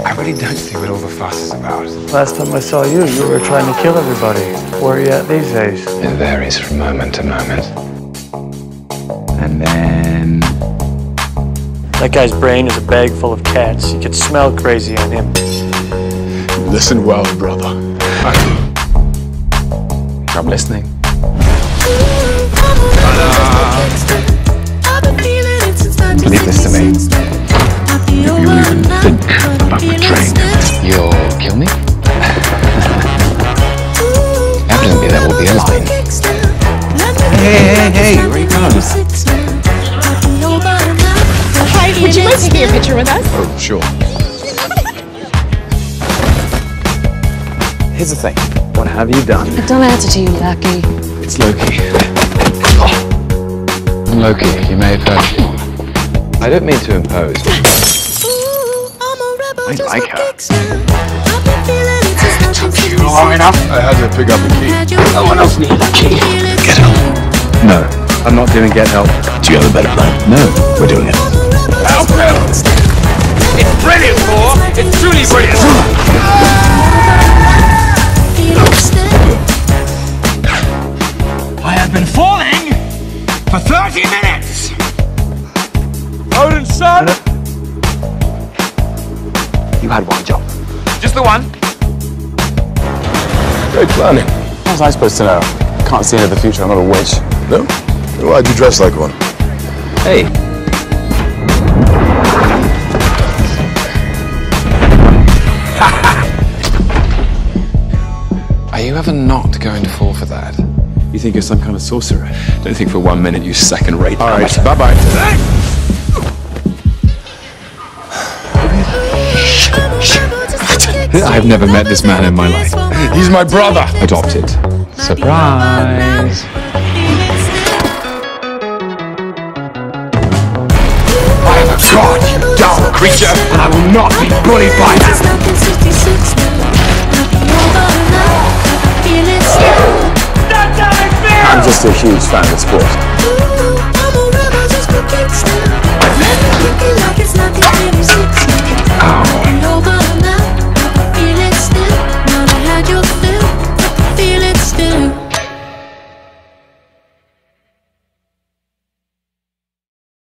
I really don't see what all the fuss is about. Last time I saw you, you were trying to kill everybody. Where are you at these days? It varies from moment to moment. And then. That guy's brain is a bag full of cats. You could smell crazy on him. Listen well, brother. I'm listening. Leave this to me. Hey, hey, hey, where are you going? Hi, would you like to take a picture with us? oh, sure. Here's the thing. What have you done? I don't answer to you, Lucky. It's Loki. Oh, Loki, you may have heard. I don't mean to impose. I like her. long enough? I had to pick up a key. No one else needs a key. Get help. No, I'm not doing get help. Do you have a better plan? No, we're doing it. Help him! It's brilliant, Thor! It's truly brilliant! I have been falling for 30 minutes! Odinson! You had one job. Just the one? Great planning. How was I supposed to know? Can't see into the future. I'm not a witch. No? Why'd you dress like one? Hey, Are you ever not going to fall for that? You think you're some kind of sorcerer? Don't think for one minute you second-rate All right, bye-bye. I've never met this man in my life. He's my brother. Adopted. Surprise! I god, you dumb creature, and I will not be bullied by that. I'm just a huge fan of sport.